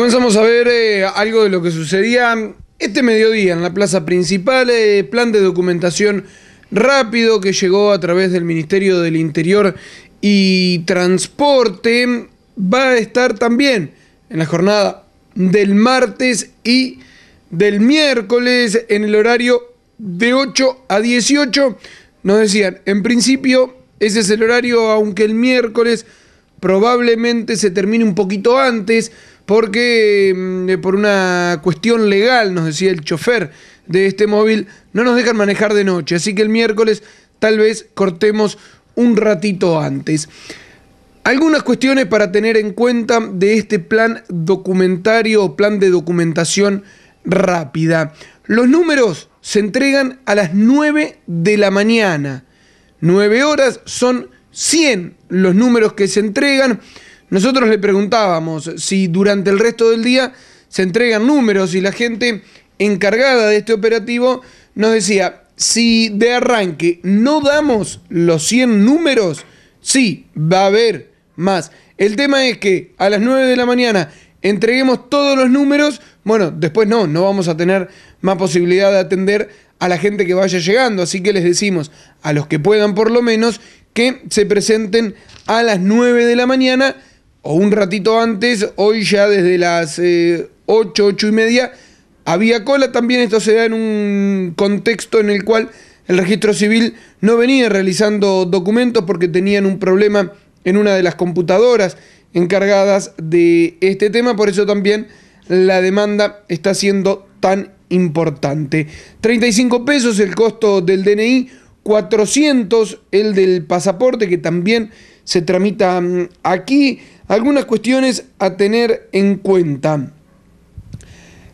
Comenzamos a ver eh, algo de lo que sucedía este mediodía en la plaza principal, eh, plan de documentación rápido que llegó a través del Ministerio del Interior y Transporte. Va a estar también en la jornada del martes y del miércoles en el horario de 8 a 18. Nos decían, en principio ese es el horario, aunque el miércoles probablemente se termine un poquito antes porque mm, por una cuestión legal, nos decía el chofer de este móvil, no nos dejan manejar de noche, así que el miércoles tal vez cortemos un ratito antes. Algunas cuestiones para tener en cuenta de este plan documentario o plan de documentación rápida. Los números se entregan a las 9 de la mañana. 9 horas son 100 los números que se entregan. Nosotros le preguntábamos si durante el resto del día se entregan números y la gente encargada de este operativo nos decía, si de arranque no damos los 100 números, sí, va a haber más. El tema es que a las 9 de la mañana entreguemos todos los números, bueno, después no, no vamos a tener más posibilidad de atender a la gente que vaya llegando, así que les decimos a los que puedan por lo menos que se presenten a las 9 de la mañana o un ratito antes, hoy ya desde las 8, eh, 8 y media, había cola. También esto se da en un contexto en el cual el registro civil no venía realizando documentos porque tenían un problema en una de las computadoras encargadas de este tema, por eso también la demanda está siendo tan importante. 35 pesos el costo del DNI, 400 el del pasaporte que también se tramita mm, aquí. Algunas cuestiones a tener en cuenta.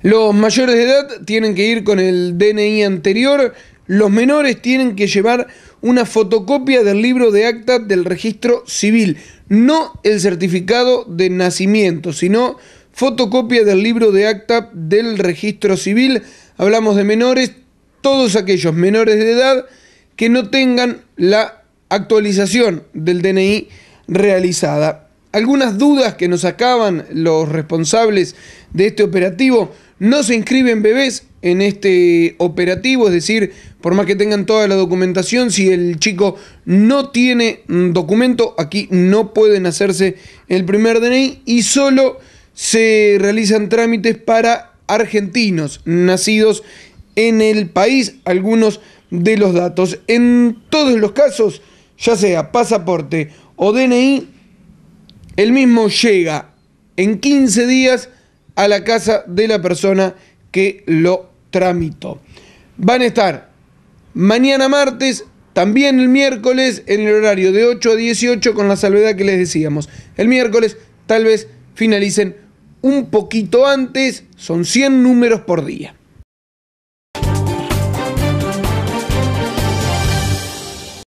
Los mayores de edad tienen que ir con el DNI anterior. Los menores tienen que llevar una fotocopia del libro de acta del registro civil. No el certificado de nacimiento, sino fotocopia del libro de acta del registro civil. Hablamos de menores, todos aquellos menores de edad que no tengan la actualización del DNI realizada algunas dudas que nos sacaban los responsables de este operativo. No se inscriben bebés en este operativo, es decir, por más que tengan toda la documentación, si el chico no tiene documento, aquí no pueden hacerse el primer DNI y solo se realizan trámites para argentinos nacidos en el país, algunos de los datos. En todos los casos, ya sea pasaporte o DNI, el mismo llega en 15 días a la casa de la persona que lo tramitó. Van a estar mañana martes, también el miércoles, en el horario de 8 a 18, con la salvedad que les decíamos. El miércoles tal vez finalicen un poquito antes, son 100 números por día.